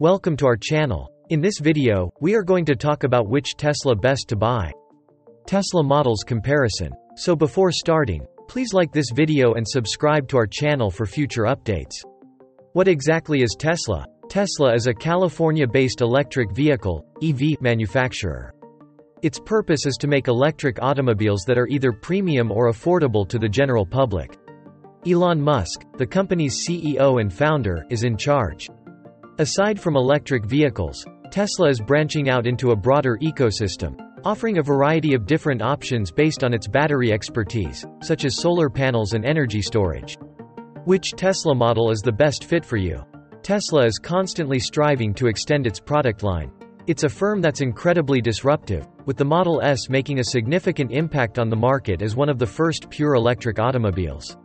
Welcome to our channel. In this video, we are going to talk about which Tesla best to buy. Tesla models comparison. So before starting, please like this video and subscribe to our channel for future updates. What exactly is Tesla? Tesla is a California-based electric vehicle EV manufacturer. Its purpose is to make electric automobiles that are either premium or affordable to the general public. Elon Musk, the company's CEO and founder, is in charge. Aside from electric vehicles, Tesla is branching out into a broader ecosystem, offering a variety of different options based on its battery expertise, such as solar panels and energy storage. Which Tesla model is the best fit for you? Tesla is constantly striving to extend its product line. It's a firm that's incredibly disruptive, with the Model S making a significant impact on the market as one of the first pure electric automobiles.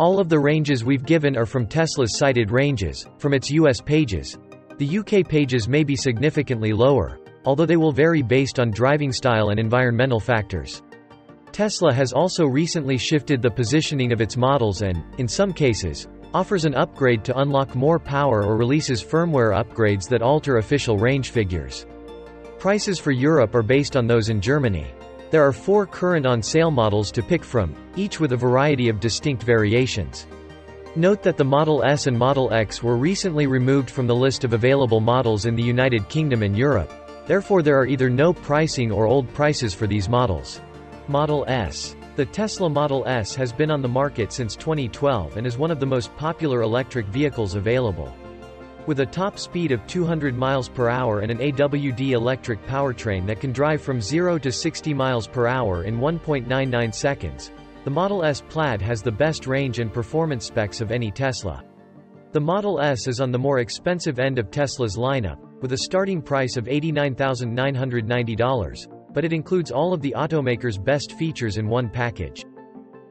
All of the ranges we've given are from Tesla's cited ranges, from its US pages. The UK pages may be significantly lower, although they will vary based on driving style and environmental factors. Tesla has also recently shifted the positioning of its models and, in some cases, offers an upgrade to unlock more power or releases firmware upgrades that alter official range figures. Prices for Europe are based on those in Germany. There are four current on-sale models to pick from, each with a variety of distinct variations. Note that the Model S and Model X were recently removed from the list of available models in the United Kingdom and Europe. Therefore there are either no pricing or old prices for these models. Model S. The Tesla Model S has been on the market since 2012 and is one of the most popular electric vehicles available. With a top speed of 200 miles per hour and an AWD electric powertrain that can drive from 0 to 60 miles per hour in 1.99 seconds, the Model S Plaid has the best range and performance specs of any Tesla. The Model S is on the more expensive end of Tesla's lineup, with a starting price of $89,990, but it includes all of the automaker's best features in one package.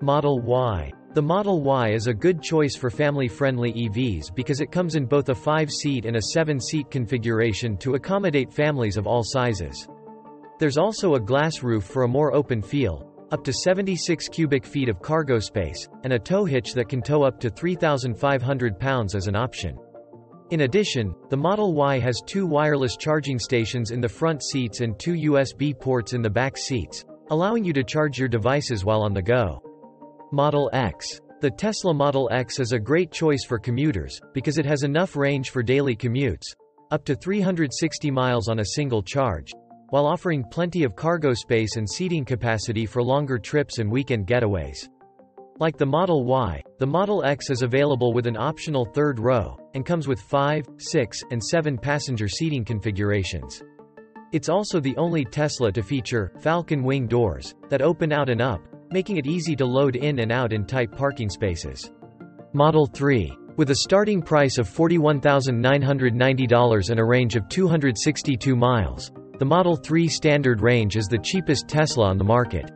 Model Y the Model Y is a good choice for family-friendly EVs because it comes in both a 5-seat and a 7-seat configuration to accommodate families of all sizes. There's also a glass roof for a more open feel, up to 76 cubic feet of cargo space, and a tow hitch that can tow up to 3,500 pounds as an option. In addition, the Model Y has two wireless charging stations in the front seats and two USB ports in the back seats, allowing you to charge your devices while on the go. Model X. The Tesla Model X is a great choice for commuters, because it has enough range for daily commutes, up to 360 miles on a single charge, while offering plenty of cargo space and seating capacity for longer trips and weekend getaways. Like the Model Y, the Model X is available with an optional third row, and comes with 5, 6, and 7 passenger seating configurations. It's also the only Tesla to feature Falcon Wing doors that open out and up, making it easy to load in and out in tight parking spaces. Model 3. With a starting price of $41,990 and a range of 262 miles, the Model 3 standard range is the cheapest Tesla on the market.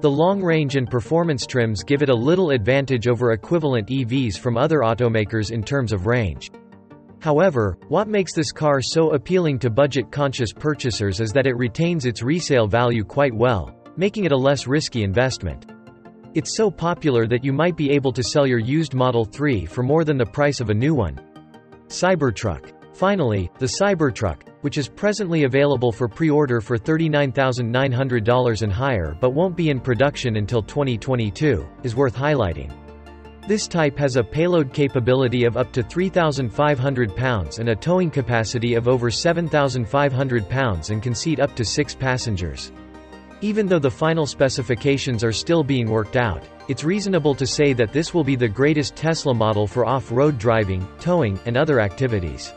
The long range and performance trims give it a little advantage over equivalent EVs from other automakers in terms of range. However, what makes this car so appealing to budget-conscious purchasers is that it retains its resale value quite well, making it a less risky investment. It's so popular that you might be able to sell your used Model 3 for more than the price of a new one. Cybertruck. Finally, the Cybertruck, which is presently available for pre-order for $39,900 and higher but won't be in production until 2022, is worth highlighting. This type has a payload capability of up to 3,500 pounds and a towing capacity of over 7,500 pounds and can seat up to six passengers. Even though the final specifications are still being worked out, it's reasonable to say that this will be the greatest Tesla model for off-road driving, towing, and other activities.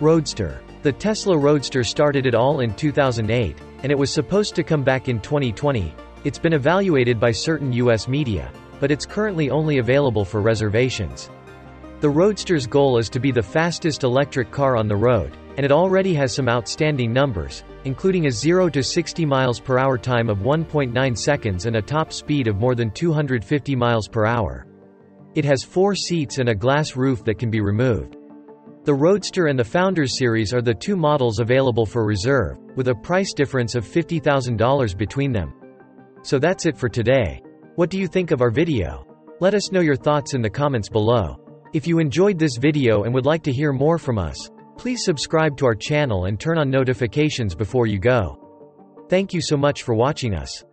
Roadster. The Tesla Roadster started it all in 2008, and it was supposed to come back in 2020. It's been evaluated by certain US media, but it's currently only available for reservations. The Roadster's goal is to be the fastest electric car on the road, and it already has some outstanding numbers, including a 0 to 60 miles per hour time of 1.9 seconds and a top speed of more than 250 miles per hour. It has four seats and a glass roof that can be removed. The Roadster and the Founders series are the two models available for reserve, with a price difference of $50,000 between them. So that's it for today. What do you think of our video? Let us know your thoughts in the comments below. If you enjoyed this video and would like to hear more from us, Please subscribe to our channel and turn on notifications before you go. Thank you so much for watching us.